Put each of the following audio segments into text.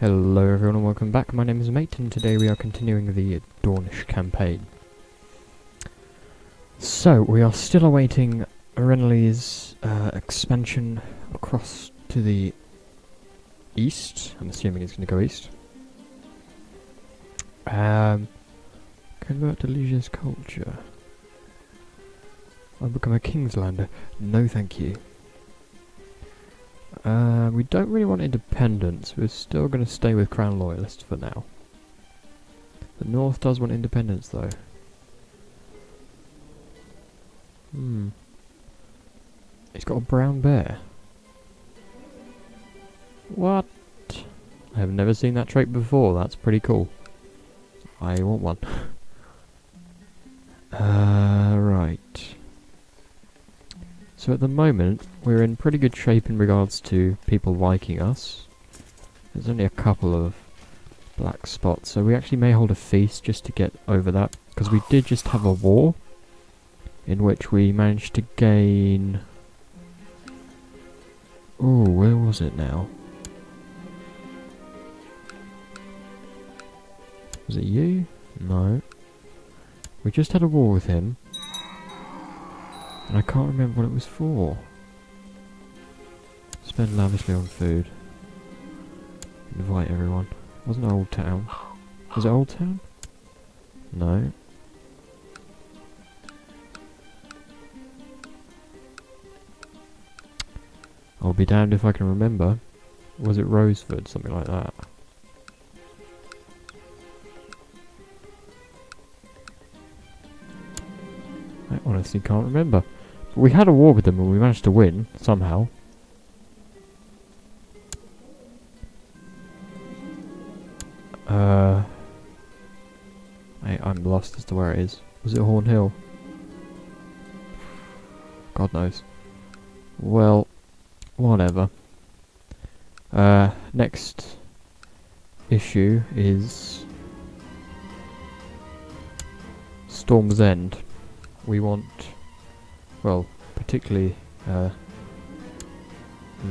Hello everyone and welcome back, my name is Mate and today we are continuing the Dornish campaign. So, we are still awaiting Renly's uh, expansion across to the east. I'm assuming it's going to go east. Um, convert to Legion's culture. I'll become a Kingslander. No thank you. Uh, we don't really want independence. We're still going to stay with Crown Loyalists for now. The North does want independence, though. Hmm. He's got a brown bear. What? I have never seen that trait before. That's pretty cool. I want one. uh, right. So at the moment, we're in pretty good shape in regards to people liking us. There's only a couple of black spots, so we actually may hold a feast just to get over that, because we did just have a war, in which we managed to gain... Oh, where was it now? Was it you? No. We just had a war with him, and I can't remember what it was for. Spend lavishly on food. Invite everyone. Wasn't Old Town? Was it Old Town? No. I'll be damned if I can remember. Was it Roseford? Something like that. Honestly can't remember. But we had a war with them and we managed to win, somehow. Uh, I, I'm lost as to where it is. Was it Horn Hill? God knows. Well, whatever. Uh, next issue is Storm's End. We want, well, particularly uh,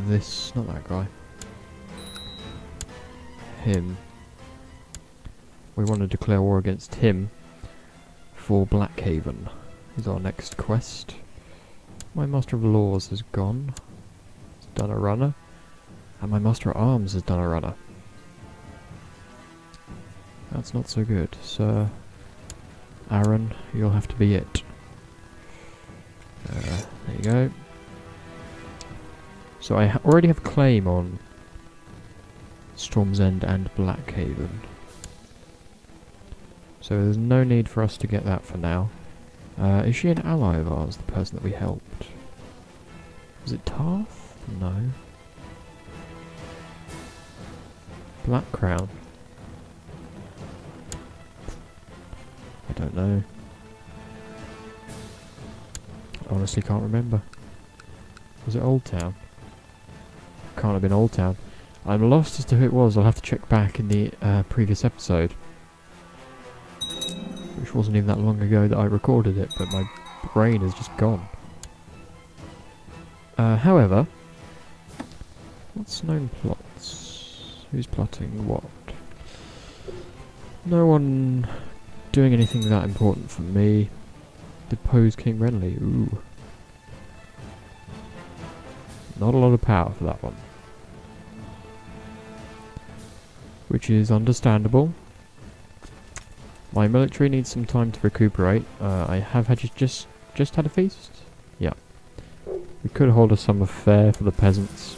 this, not that guy, him. We want to declare war against him for Blackhaven is our next quest. My Master of Laws has gone. He's done a runner. And my Master of Arms has done a runner. That's not so good. Sir Aaron, you'll have to be it. There you go. So I ha already have claim on Storm's End and Blackhaven. So there's no need for us to get that for now. Uh, is she an ally of ours, the person that we helped? Was it Tarth? No. Black Crown. I don't know. Honestly can't remember. Was it Old Town? Can't have been Old Town. I'm lost as to who it was. I'll have to check back in the uh, previous episode. Which wasn't even that long ago that I recorded it, but my brain is just gone. Uh, however, what's known plots? Who's plotting what? No one doing anything that important for me. Depose King Renly. Ooh. Not a lot of power for that one. Which is understandable. My military needs some time to recuperate. Uh, I have had just just had a feast. Yeah. We could hold a summer fair for the peasants.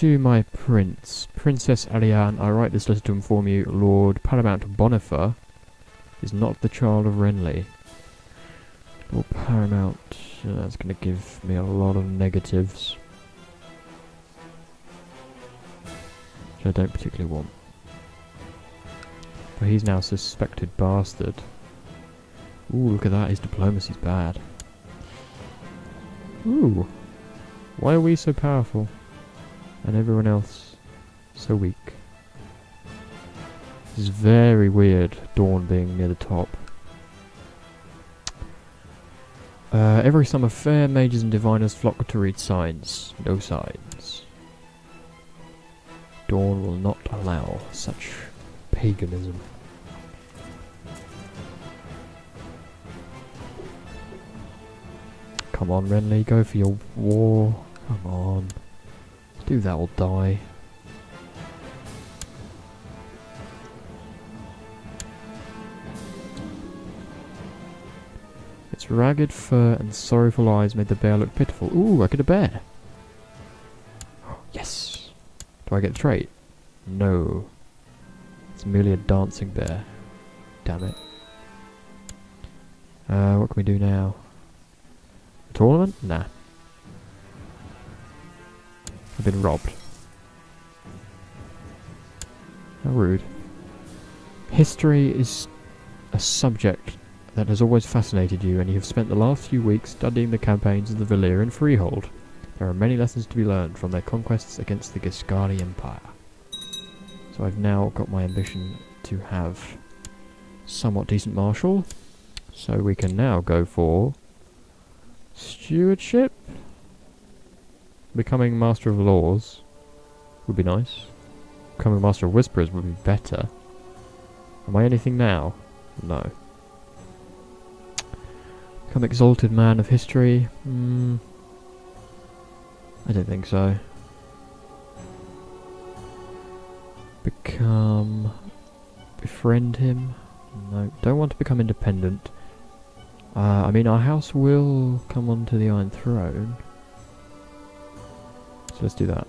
To my prince, Princess Alian, I write this letter to inform you, Lord Paramount Bonifer is not the child of Renly. Lord Paramount, uh, that's going to give me a lot of negatives. Which I don't particularly want. But he's now a suspected bastard. Ooh, look at that, his diplomacy's bad. Ooh. Why are we so powerful? And everyone else so weak? This is very weird, Dorne being near the top. Uh, every summer fair, mages and diviners flock to read signs. No signs. Dorne will not allow such paganism. Come on, Renly, go for your war. Come on. Do that or die. Its ragged fur and sorrowful eyes made the bear look pitiful. Ooh, I get a bear. Yes! Do I get the trait? No. It's merely a dancing bear. Damn it. Uh, what can we do now? A tournament? Nah. I've been robbed. How rude. History is a subject that has always fascinated you, and you have spent the last few weeks studying the campaigns of the Valyrian Freehold. There are many lessons to be learned from their conquests against the Ghiscari Empire. So I've now got my ambition to have somewhat decent marshal. So we can now go for stewardship. Becoming master of laws would be nice. Becoming master of whisperers would be better. Am I anything now? No. Become exalted man of history? Hmm. I don't think so. Become... Befriend him? No. Don't want to become independent. Uh, I mean, our house will come onto the Iron Throne. So let's do that.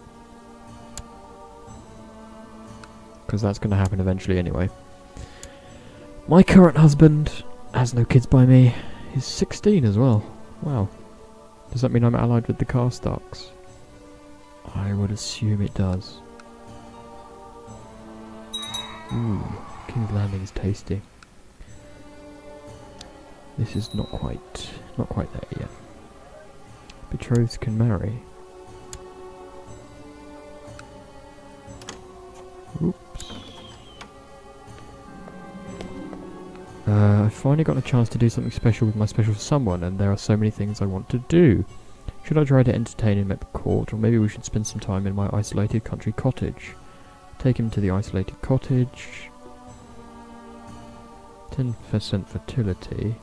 Because that's going to happen eventually anyway. My current husband has no kids by me. He's 16 as well. Wow. Does that mean I'm allied with the Karstarks? I would assume it does. Ooh, King's Landing is tasty. This is not quite, not quite there yet. Betrothed can marry. I've finally got a chance to do something special with my special someone, and there are so many things I want to do. Should I try to entertain him at the court, or maybe we should spend some time in my isolated country cottage? Take him to the isolated cottage. 10% fertility.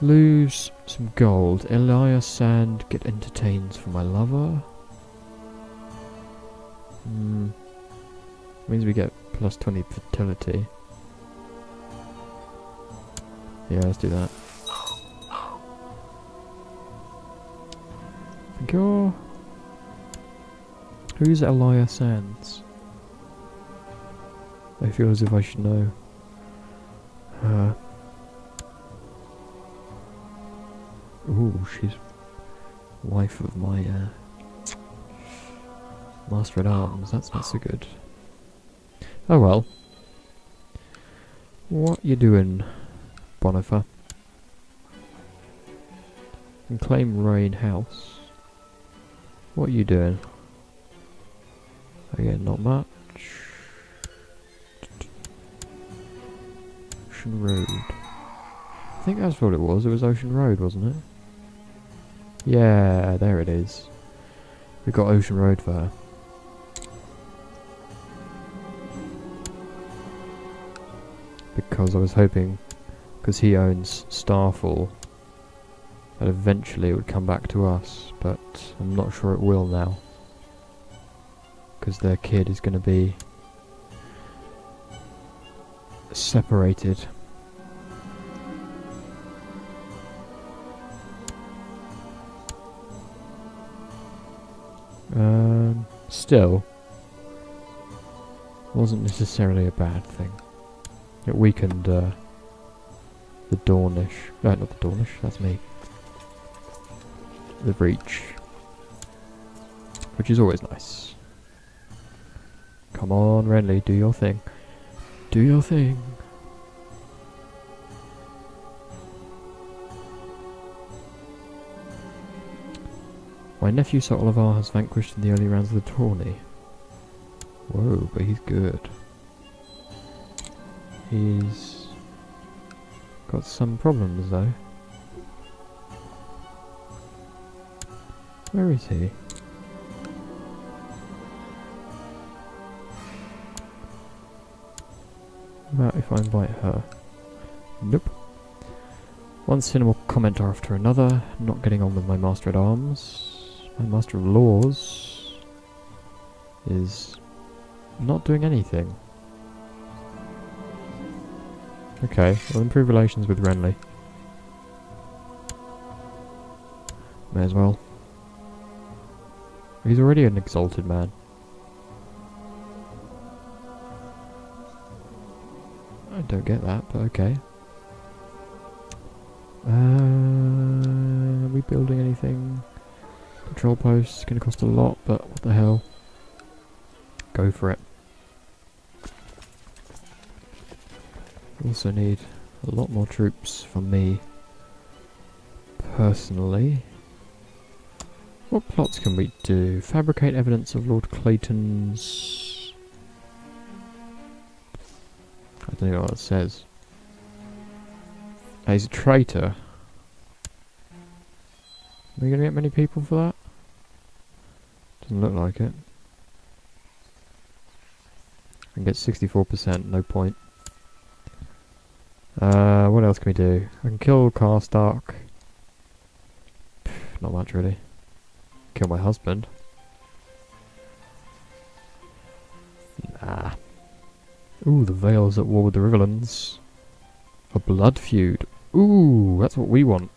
Lose some gold. Elias Sand get entertains for my lover. Hmm. Means we get plus 20 fertility. Yeah, let's do that. Go. Who's Elia Sands? I feel as if I should know. Uh, ooh, she's wife of my uh, master at arms. That's not so good. Oh well. What you doing, Bonifer? And claim Rain House. What are you doing? Again, not much. Ocean Road. I think that's what it was. It was Ocean Road, wasn't it? Yeah, there it is. We got Ocean Road for her. Because I was hoping, because he owns Starfall, that eventually it would come back to us, but I'm not sure it will now. Because their kid is going to be separated. Um, still, wasn't necessarily a bad thing. It weakened uh, the Dornish. Uh, not the Dornish, that's me. The Reach. Which is always nice. Come on, Renly, do your thing. Do your thing. My nephew Sir Olivar has vanquished in the early rounds of the tourney. Whoa, but he's good. He's Got some problems though. Where is he? About if I invite her. Nope. One cinema comment after another, not getting on with my Master at Arms. My Master of Laws is not doing anything. Okay, we'll improve relations with Renly. May as well. He's already an exalted man. I don't get that, but okay. Uh, are we building anything? Control posts gonna cost a lot, but what the hell? Go for it. Also need a lot more troops from me personally. What plots can we do? Fabricate evidence of Lord Clayton's... I don't know what it says. Oh, he's a traitor. Are we going to get many people for that? Doesn't look like it. I get 64%, no point. Uh, what else can we do? I can kill Karstark. Not much really. Kill my husband. Nah. Ooh, the Vale's at war with the Riverlands. A blood feud. Ooh, that's what we want.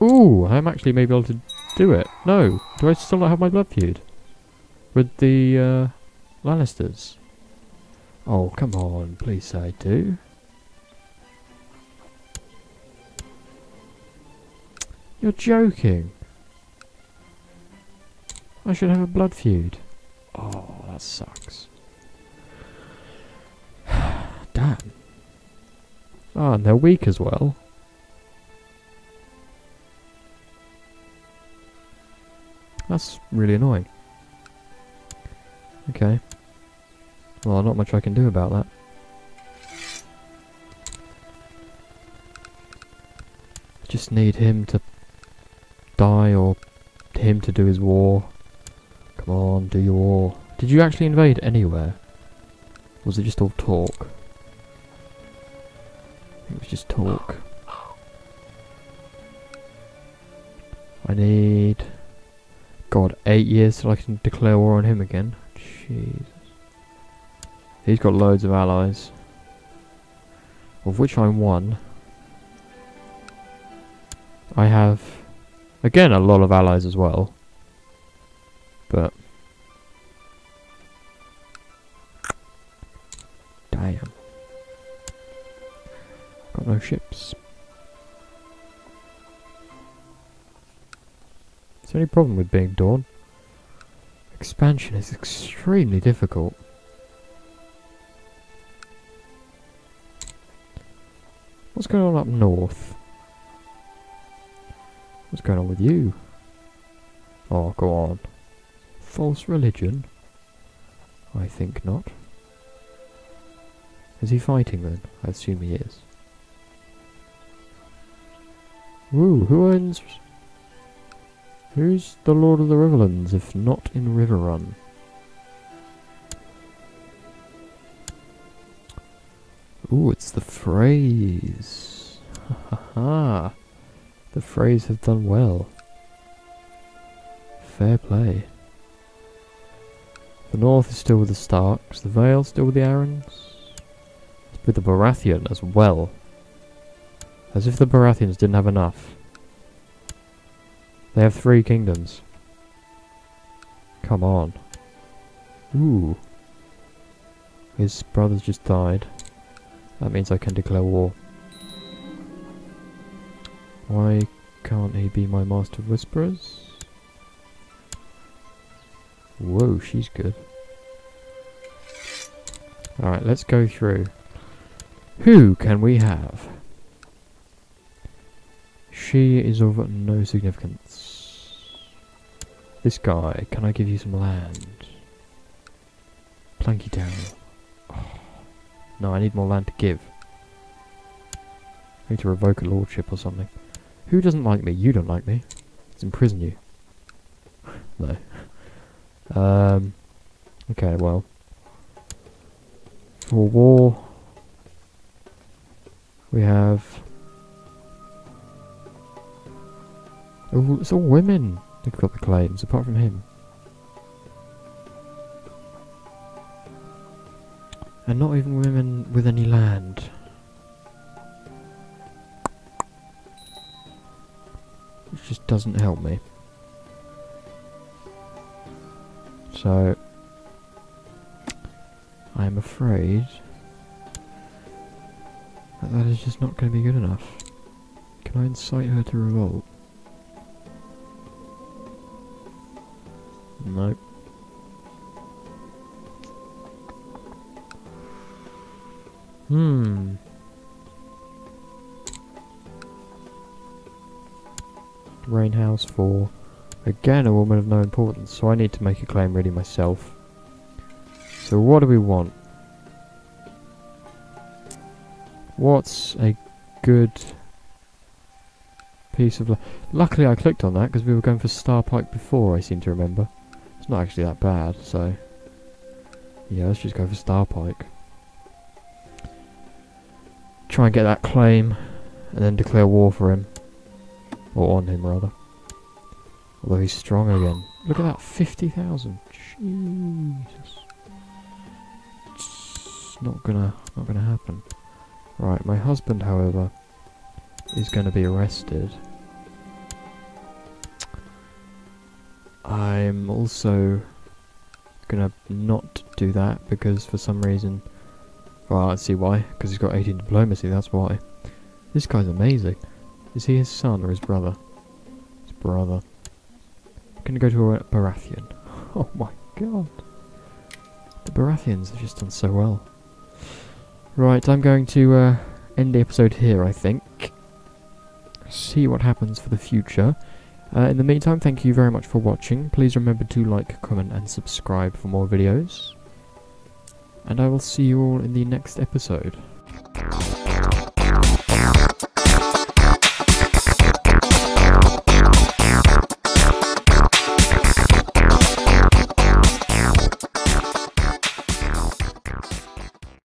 Ooh, I'm actually maybe able to do it. No, do I still not have my blood feud? With the, uh, Lannisters? Oh, come on, please I do. You're joking. I should have a blood feud. Oh, that sucks. Damn. Ah, and they're weak as well. That's really annoying. Okay. Well, not much I can do about that. I just need him to die or him to do his war. Come on, do your war. Did you actually invade anywhere? Was it just all talk? It was just talk. I need... God, eight years till I can declare war on him again. Jesus. He's got loads of allies. Of which I'm one. I have, again, a lot of allies as well. But... Damn. Got no ships. Is there any problem with being Dorne? Expansion is extremely difficult. What's going on up north? What's going on with you? Oh, go on. False religion? I think not. Is he fighting then? I assume he is. Woo, who owns... Who's the Lord of the Riverlands if not in Riverrun? Ooh, it's the Freys. Ha ha ha. The Freys have done well. Fair play. The north is still with the Starks, the Vale still with the Arryns. With the Baratheon as well. As if the Baratheons didn't have enough. They have three kingdoms. Come on. Ooh. His brother's just died. That means I can declare war. Why can't he be my Master of Whisperers? Whoa, she's good. Alright, let's go through. Who can we have? She is of no significance. This guy, can I give you some land? Planky Town. Oh. No, I need more land to give. I need to revoke a lordship or something. Who doesn't like me? You don't like me. Let's imprison you. No. Um, okay, well. For war, we have... Oh, it's all women who've got the claims, apart from him. And not even women with any land. Doesn't help me. So, I am afraid that that is just not going to be good enough. Can I incite her to revolt? Nope. Hmm. Rain House for again a woman of no importance, so I need to make a claim ready myself. So what do we want? What's a good piece of... Luckily I clicked on that because we were going for Star Pike before, I seem to remember. It's not actually that bad, so... Yeah, let's just go for Star Pike. Try and get that claim, and then declare war for him. Or on him, rather. Although he's strong again. Look at that, 50,000. Jesus. It's not gonna, not gonna happen. Right, my husband, however, is to be arrested. I'm also to not do that because for some reason... Well, I see why. Because he's got 18 diplomacy, that's why. This guy's amazing. Is he his son or his brother? His brother. I'm to go to a Baratheon. Oh my god. The Baratheons have just done so well. Right, I'm going to uh, end the episode here, I think. See what happens for the future. Uh, in the meantime, thank you very much for watching. Please remember to like, comment and subscribe for more videos. And I will see you all in the next episode.